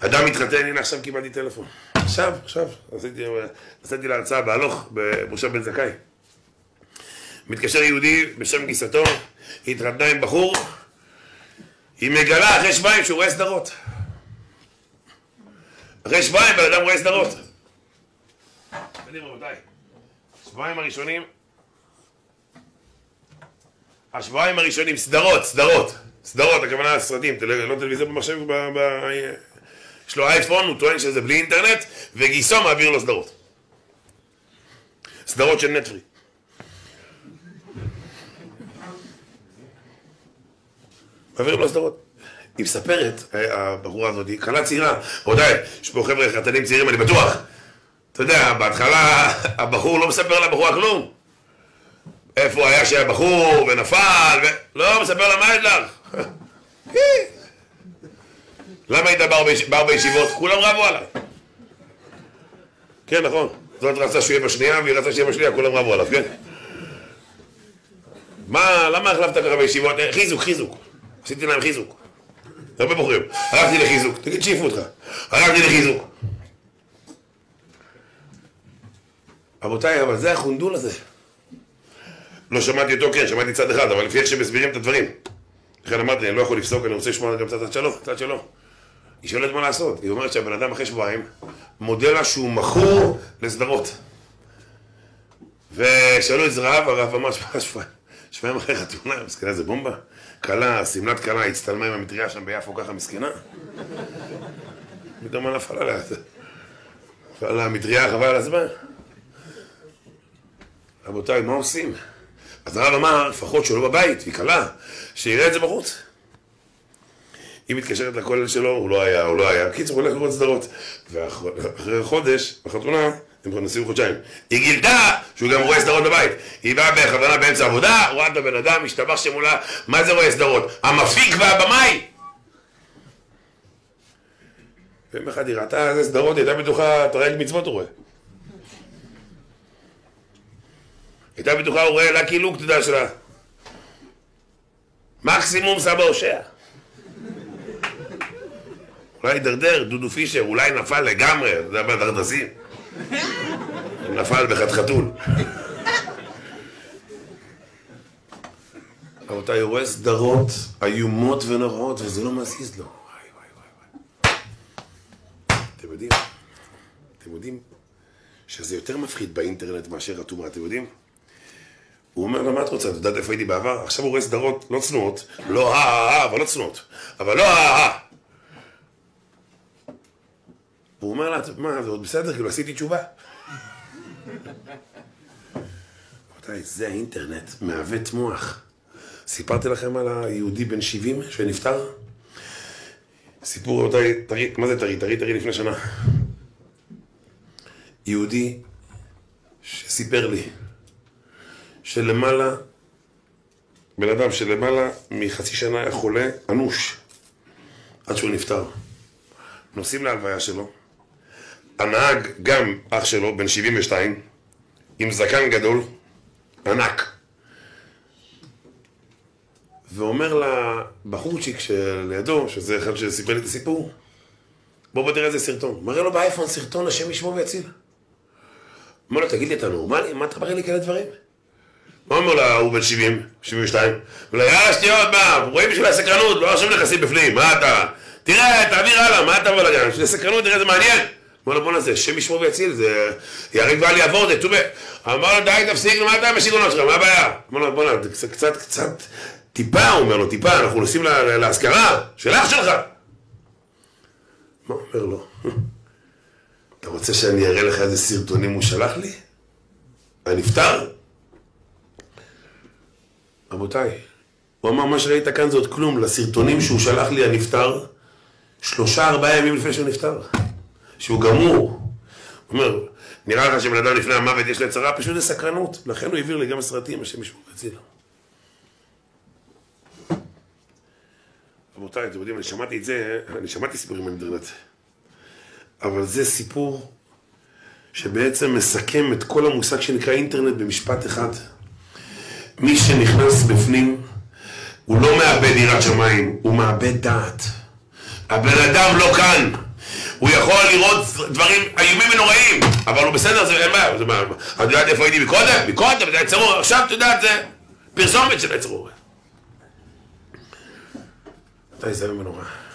אדם מתחתן, הנה עכשיו קיבלתי טלפון. עכשיו, עכשיו, עשיתי, עשיתי להרצאה בהלוך, במושב בן זכאי. מתקשר יהודי בשם גיסתו, התחתנה עם בחור, היא מגלה אחרי שבועיים שהוא רואה סדרות. אחרי שבועיים בן אדם רואה סדרות. שבועיים הראשונים, השבועיים הראשונים, סדרות, סדרות, סדרות, הכוונה לסרטים, לא טלוויזיה במחשב, יש לו אייפון, הוא טוען שזה בלי אינטרנט, וגיסו מעביר לו סדרות. סדרות של נטפרי. מעביר לו סדרות. היא מספרת, הבחורה הזאת, היא כלה צעירה, רבותיי, יש פה חבר'ה חתנים צעירים, אני בטוח. אתה יודע, בהתחלה הבחור לא מספר לבחורה כלום. איפה היה שהיה בחור ונפל, ו... לא, מספר לה מה יש לך. למה היית בארבע ישיבות? כולם רבו עליי. כן, נכון. זאת רצה שהוא יהיה בשנייה, והיא רצה שיהיה בשנייה, כולם רבו עליו, כן? מה, למה החלפת ככה בישיבות? חיזוק, חיזוק. עשיתי להם חיזוק. הרבה בחורים. הלכתי לחיזוק. תגיד שהעיפו אותך. הלכתי לחיזוק. רבותיי, אבל זה החונדול הזה. לא שמעתי אותו, כן, שמעתי צד אחד, אבל לפי איך שמסבירים את הדברים. לכן אמרתי, אני לא יכול לפסוק, אני רוצה לשמוע גם את הצד שלו, צד שלו. היא שואלת מה לעשות. היא אומרת שהבן אדם אחרי שבועיים מודה לה שהוא מכור לסדרות. ושאלו את זה רב, הרב אמר שבועיים. אחרי חתונה, מסכנה זה בומבה. כלה, שמלת כלה, הצטלמה עם המטריה שם ביפו ככה מסכנה. פתאום נפל עליה? נפל עליה המטריה חבל על הזמן. רבותיי, מה עושים? אז הרב אמר, לפחות שלא בבית, היא כלה, שיראה את זה בחוץ. היא מתקשרת לכולל שלו, הוא לא היה, הוא לא היה. קיצור, הוא הולך לראות סדרות. ואחרי חודש, בחתונה, הם נסים חודשיים. היא גילתה שהוא גם רואה סדרות בבית. היא באה בכוונה באמצע עבודה, רואה את הבן אדם, משתבח שמולה, מה זה רואה סדרות? המפיק והבמאי! ויום אחד היא ראתה איזה סדרות, היא הייתה בטוחה, תראה מצוות הוא רואה. הייתה בטוחה, הוא רואה לקי לוק, אתה יודע, שלה. מקסימום סבא הושע. אולי הידרדר, דודו פישר, אולי נפל לגמרי, אתה יודע, בדרדסים. נפל בחתחתול. רבותיי, הוא רואה סדרות איומות ונוראות, וזה לא מזיז לו. וואי, וואי, וואי. אתם יודעים, אתם יודעים שזה יותר מפחיד באינטרנט מאשר אטומה, אתם יודעים? הוא אומר לה, מה את רוצה? את יודעת איפה הייתי בעבר? עכשיו הוא רואה סדרות לא צנועות, לא אה-אה-אה, אבל לא צנועות, אבל לא אה-אה. והוא אומר לה, מה, זה עוד בסדר, כאילו עשיתי תשובה. רבותיי, זה האינטרנט, מעוות מוח. סיפרתי לכם על היהודי בן 70 שנפטר? סיפור, רבותיי, טרי, מה זה טרי? טרי טרי לפני שנה. יהודי שסיפר לי שלמעלה, בן אדם שלמעלה מחצי שנה היה חולה אנוש עד שהוא נפטר. נוסעים להלוויה שלו, הנהג גם אח שלו, בן 72, עם זקן גדול, ענק. ואומר לבחורצ'יק שלידו, שזה אחד שסיפר לי את הסיפור, בוא בוא תראה איזה סרטון. מראה לו באייפון סרטון, השם ישמור ויציל. אומר לו, תגיד לי, אתה נורמלי? מה אתה מראה לי כאלה דברים? מה אומר לה, הוא בן 70, 72? אומר לו, יאללה, שטויות, מה? רואים בשביל הסקרנות, לא עכשיו נכנסים בפנים, מה אתה? תראה, תעביר הלאה, מה אתה בלגן? בשביל הסקרנות, תראה, זה מעניין. אמר לו, בואנה, זה השם ישמור ויציל, זה יריב ואל יעבור, זה טובה. אמר לו, די, תפסיק, מה אתה בשיגעונות שלך, מה הבעיה? אמר לו, בואנה, קצת, קצת, טיפה, הוא אומר לו, טיפה, אנחנו נוסעים להשכרה, של אח שלך. מה אומר לו? אתה רוצה שאני אראה לך איזה סרטונים הוא שלח לי? הנפטר? רבותיי, הוא אמר, מה שראית כאן זה עוד כלום, לסרטונים שהוא שלח לי הנפטר, שלושה ארבעה ימים לפני שהוא נפטר. שהוא גמור. אומר, נראה לך שבן אדם לפני המוות יש לו צרה, פשוט זה סקרנות. לכן הוא העביר לי גם סרטים, השם ישמור ויציל. רבותיי, אתם יודעים, אני שמעתי את זה, אני שמעתי סיפורים באינטרנט, אבל זה סיפור שבעצם מסכם את כל המושג שנקרא אינטרנט במשפט אחד. מי שנכנס בפנים, הוא לא מאבד יראת שמיים, הוא מאבד דעת. הבן אדם לא כאן. הוא יכול לראות דברים איומים ונוראים, אבל הוא בסדר, זה אין בעיה. זה מה, את יודעת איפה הייתי מקודם? מקודם, זה יצרו, עכשיו את יודעת, זה פרסומת של יצרו. מתי זה איום ונורא?